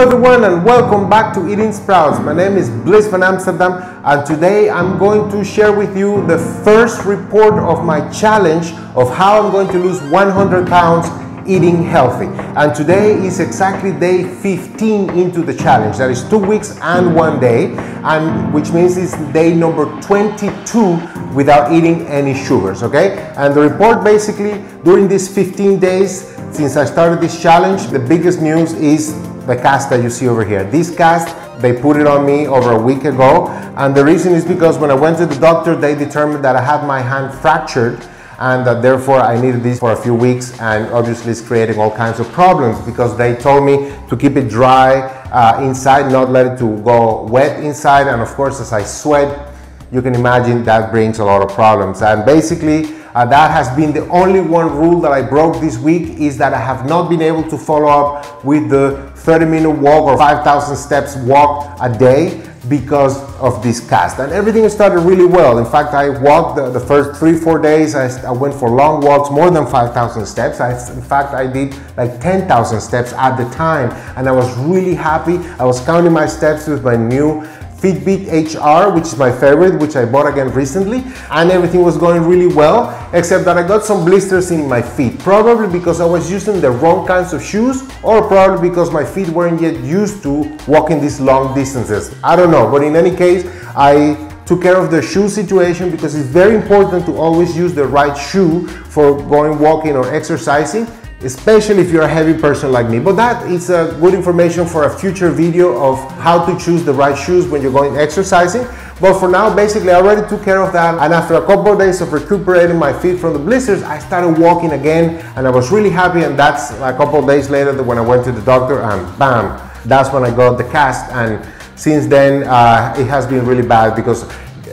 Hello everyone and welcome back to Eating Sprouts. My name is Bliss van Amsterdam and today I'm going to share with you the first report of my challenge of how I'm going to lose 100 pounds eating healthy. And today is exactly day 15 into the challenge. That is two weeks and one day, and which means it's day number 22 without eating any sugars, okay? And the report basically during these 15 days since I started this challenge, the biggest news is the cast that you see over here. This cast, they put it on me over a week ago. And the reason is because when I went to the doctor, they determined that I had my hand fractured and that therefore I needed this for a few weeks and obviously it's creating all kinds of problems because they told me to keep it dry uh, inside, not let it to go wet inside. And of course, as I sweat, you can imagine that brings a lot of problems. And basically, uh, that has been the only one rule that I broke this week is that I have not been able to follow up with the 30 minute walk or 5,000 steps walk a day because of this cast. And everything started really well. In fact i walked the, the first three four days I, I, went for long walks more than 5000 steps. I, in fact i did like 10000 steps at the time. And i was really happy. I was counting my steps with my new Fitbit HR, which is my favorite, which I bought again recently, and everything was going really well, except that I got some blisters in my feet, probably because I was using the wrong kinds of shoes, or probably because my feet weren't yet used to walking these long distances. I don't know, but in any case, I took care of the shoe situation because it's very important to always use the right shoe for going walking or exercising especially if you're a heavy person like me. But that is a good information for a future video of how to choose the right shoes when you're going exercising. But for now, basically, I already took care of that. And after a couple of days of recuperating my feet from the blisters, I started walking again and I was really happy. And that's a couple of days later when I went to the doctor and bam, that's when I got the cast. And since then, uh, it has been really bad because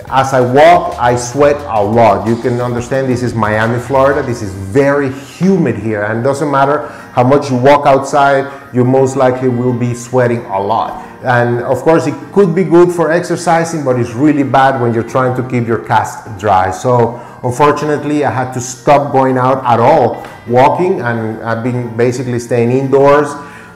as I walk, I sweat a lot. You can understand this is Miami, Florida. This is very humid here and doesn't matter how much you walk outside, you most likely will be sweating a lot. And of course, it could be good for exercising, but it's really bad when you're trying to keep your cast dry. So unfortunately, I had to stop going out at all walking and I've been basically staying indoors,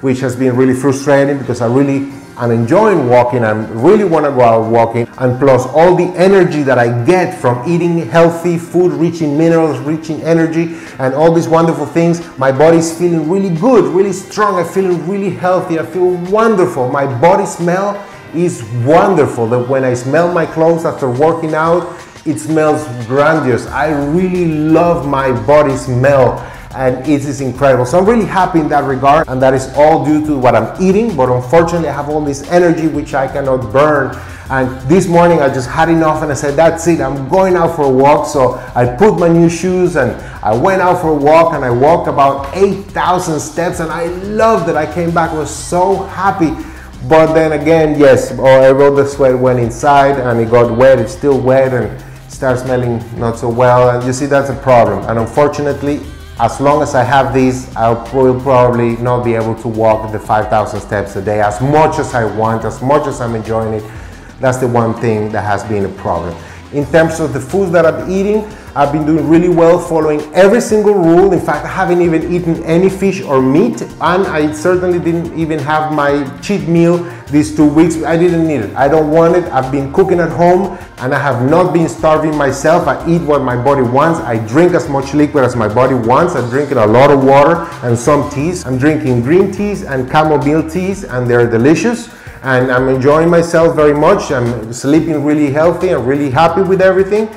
which has been really frustrating because I really I'm enjoying walking. I really want to go out walking. And plus all the energy that I get from eating healthy food rich in minerals rich in energy and all these wonderful things my body's feeling really good really strong. I'm feeling really healthy. I feel wonderful. My body smell is wonderful. That when I smell my clothes after working out it smells grandiose. I really love my body smell and it is incredible. So I'm really happy in that regard, and that is all due to what I'm eating. But unfortunately, I have all this energy which I cannot burn. And this morning I just had enough and I said, That's it, I'm going out for a walk. So I put my new shoes and I went out for a walk and I walked about 8,000 steps and I loved it. I came back, was so happy. But then again, yes, oh, i all the sweat went inside and it got wet, it's still wet and starts smelling not so well. And you see, that's a problem. And unfortunately, as long as I have these, I will probably not be able to walk the 5,000 steps a day as much as I want, as much as I'm enjoying it. That's the one thing that has been a problem. In terms of the foods that I'm eating, I've been doing really well following every single rule. In fact, I haven't even eaten any fish or meat, and I certainly didn't even have my cheat meal these two weeks. I didn't need it. I don't want it. I've been cooking at home, and I have not been starving myself. I eat what my body wants. I drink as much liquid as my body wants. I'm drinking a lot of water and some teas. I'm drinking green teas and chamomile teas, and they're delicious and I'm enjoying myself very much. I'm sleeping really healthy. I'm really happy with everything.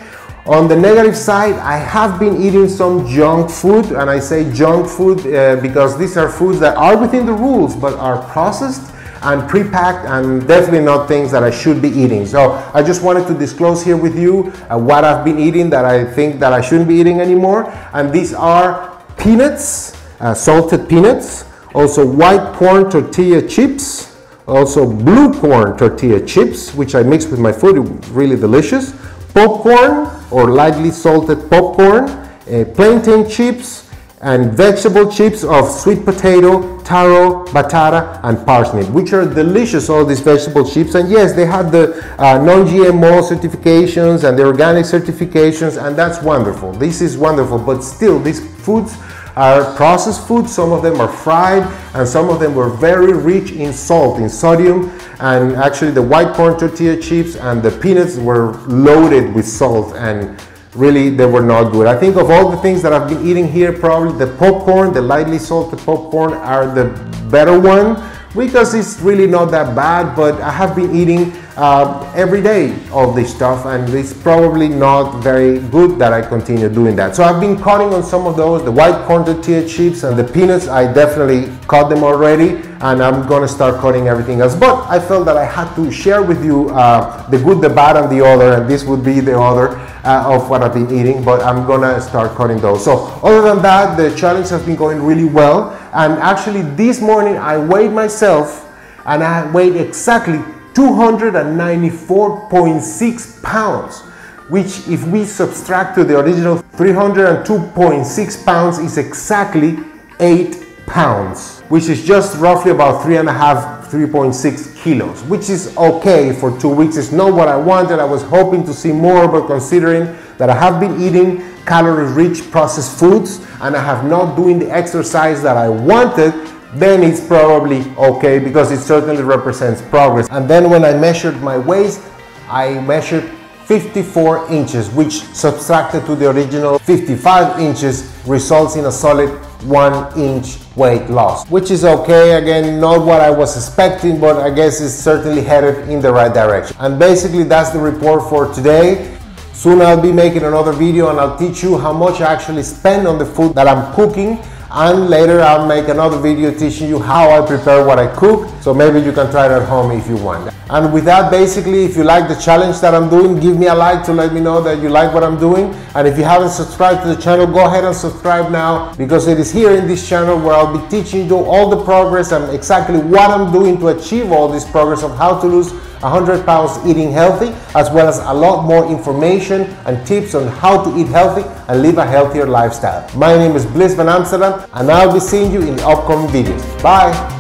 On the negative side, I have been eating some junk food, and I say junk food uh, because these are foods that are within the rules but are processed and pre-packed and definitely not things that I should be eating. So I just wanted to disclose here with you uh, what I've been eating that I think that I shouldn't be eating anymore. And these are peanuts, uh, salted peanuts, also white corn tortilla chips, also blue corn tortilla chips, which I mix with my food, really delicious. Popcorn or lightly salted popcorn, uh, plantain chips, and vegetable chips of sweet potato, taro, batata, and parsnip, which are delicious, all these vegetable chips. And yes, they have the uh, non-GMO certifications and the organic certifications, and that's wonderful. This is wonderful, but still, these foods are processed food, Some of them are fried, and some of them were very rich in salt, in sodium. And actually, the white corn tortilla chips and the peanuts were loaded with salt and really they were not good. I think of all the things that I've been eating here, probably the popcorn, the lightly salted popcorn are the better one because it's really not that bad, but I have been eating uh, every day all this stuff and it's probably not very good that I continue doing that. So I've been cutting on some of those, the white corn tortilla chips and the peanuts, I definitely cut them already and I'm gonna start cutting everything else. But I felt that I had to share with you uh, the good, the bad and the other and this would be the other uh, of what I've been eating, but I'm gonna start cutting those. So other than that, the challenge has been going really well and actually this morning I weighed myself and I weighed exactly 294.6 pounds, which if we subtract to the original 302.6 pounds is exactly 8 pounds, which is just roughly about three and a half, 3.6 kilos, which is okay for two weeks. It's not what I wanted. I was hoping to see more, but considering that I have been eating calorie-rich processed foods and I have not doing the exercise that I wanted, then it's probably okay because it certainly represents progress. And then when I measured my waist, I measured 54 inches, which subtracted to the original 55 inches results in a solid one inch weight loss, which is okay. Again, not what I was expecting, but I guess it's certainly headed in the right direction. And basically that's the report for today. Soon I'll be making another video and I'll teach you how much I actually spend on the food that I'm cooking and later I'll make another video teaching you how I prepare what I cook. So maybe you can try it at home if you want. And with that basically if you like the challenge that I'm doing give me a like to let me know that you like what I'm doing. And if you haven't subscribed to the channel go ahead and subscribe now because it is here in this channel where I'll be teaching you all the progress and exactly what I'm doing to achieve all this progress of how to lose 100 pounds eating healthy, as well as a lot more information and tips on how to eat healthy and live a healthier lifestyle. My name is Bliss Van Amsterdam, and I'll be seeing you in the upcoming videos. Bye!